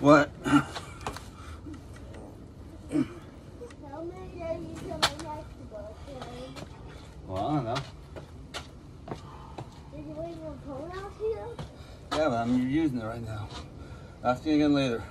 What? How many days until my next birthday? Well, I don't know. Did you leave your phone out here? Yeah, but I'm using it right now. Ask me again later.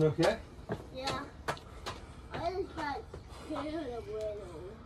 Okay? Yeah. I just got scared a little. Oh,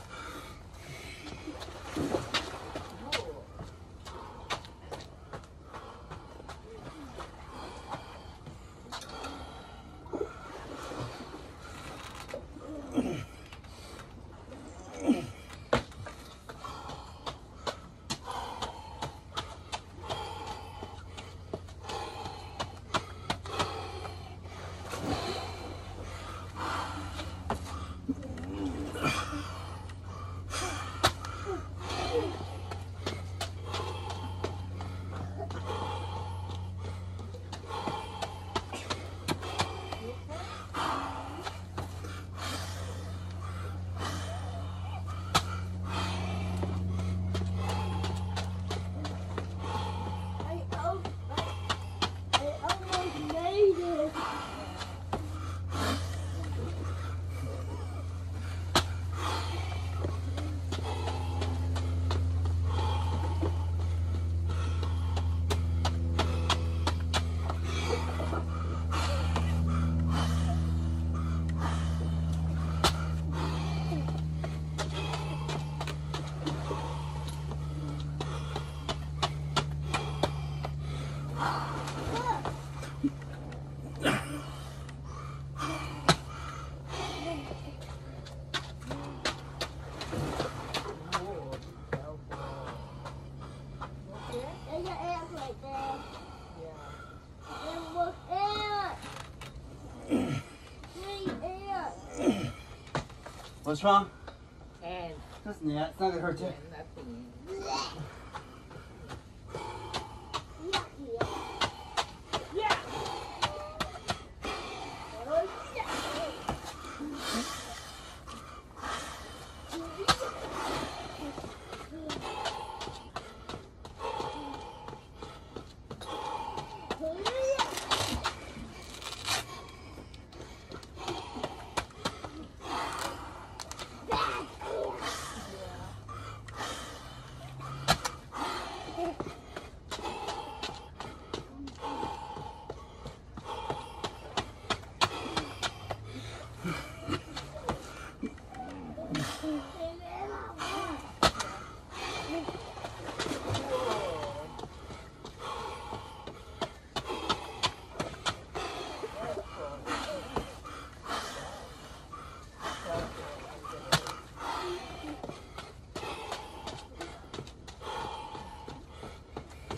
What's wrong? And Listen, yeah, it's not gonna hurt you.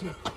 Rainbow,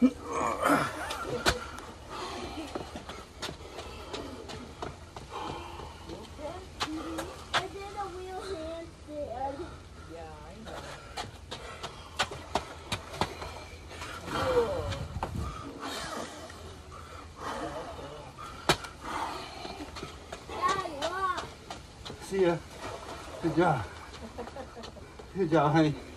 See ya. Good job. Good job, honey.